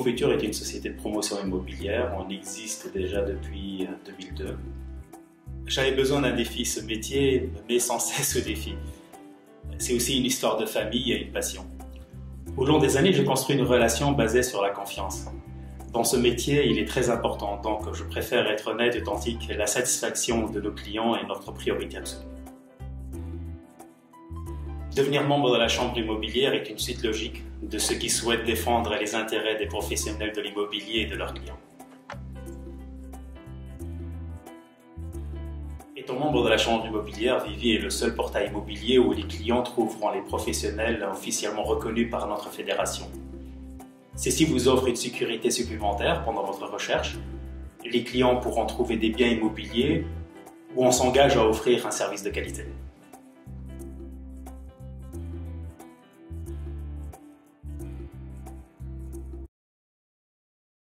Structure est une société de promotion immobilière. On existe déjà depuis 2002. J'avais besoin d'un défi. Ce métier me met sans cesse au défi. C'est aussi une histoire de famille et une passion. Au long des années, j'ai construit une relation basée sur la confiance. Dans ce métier, il est très important, donc je préfère être honnête, et authentique. La satisfaction de nos clients est notre priorité absolue. Devenir membre de la Chambre immobilière est une suite logique de ceux qui souhaitent défendre les intérêts des professionnels de l'immobilier et de leurs clients. Étant membre de la Chambre immobilière, Vivi est le seul portail immobilier où les clients trouveront les professionnels officiellement reconnus par notre fédération. Ceci vous offre une sécurité supplémentaire pendant votre recherche. Les clients pourront trouver des biens immobiliers où on s'engage à offrir un service de qualité.